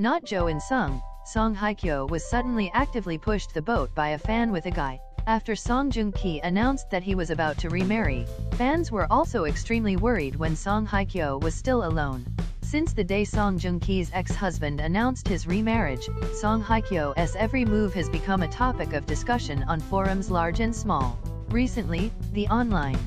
Not Jo In Sung, Song Hye Kyo was suddenly actively pushed the boat by a fan with a guy. After Song Joong Ki announced that he was about to remarry, fans were also extremely worried when Song Hye Kyo was still alone. Since the day Song Joong Ki's ex-husband announced his remarriage, Song Hye Kyo's every move has become a topic of discussion on forums large and small. Recently, the online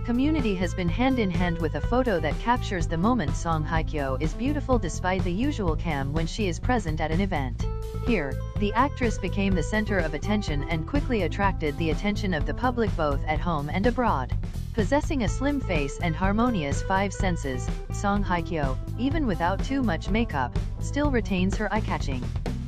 community has been hand-in-hand with a photo that captures the moment Song Hye Kyo is beautiful despite the usual cam when she is present at an event. Here, the actress became the center of attention and quickly attracted the attention of the public both at home and abroad. Possessing a slim face and harmonious five senses, Song Hye Kyo, even without too much makeup, still retains her eye-catching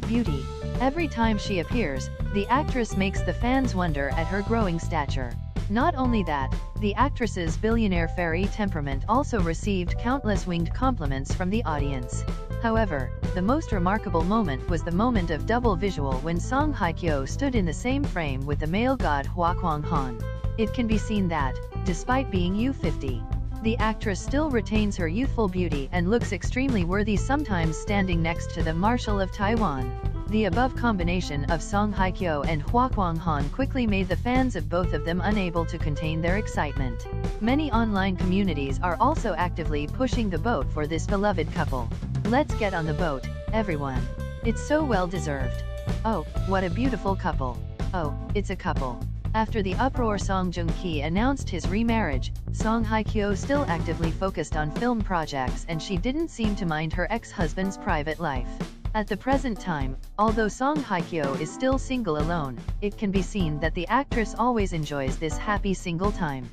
beauty. Every time she appears, the actress makes the fans wonder at her growing stature. Not only that, the actress's billionaire fairy temperament also received countless winged compliments from the audience. However, the most remarkable moment was the moment of double visual when Song Hye Kyo stood in the same frame with the male god Hua Kwang Han. It can be seen that, despite being U50, the actress still retains her youthful beauty and looks extremely worthy sometimes standing next to the Marshal of Taiwan. The above combination of Song Hye Kyo and Hua Kwang Han quickly made the fans of both of them unable to contain their excitement. Many online communities are also actively pushing the boat for this beloved couple. Let's get on the boat, everyone. It's so well deserved. Oh, what a beautiful couple. Oh, it's a couple. After the uproar Song Joong Ki announced his remarriage, Song Hye Kyo still actively focused on film projects and she didn't seem to mind her ex-husband's private life. At the present time, although Song Hye Kyo is still single alone, it can be seen that the actress always enjoys this happy single time.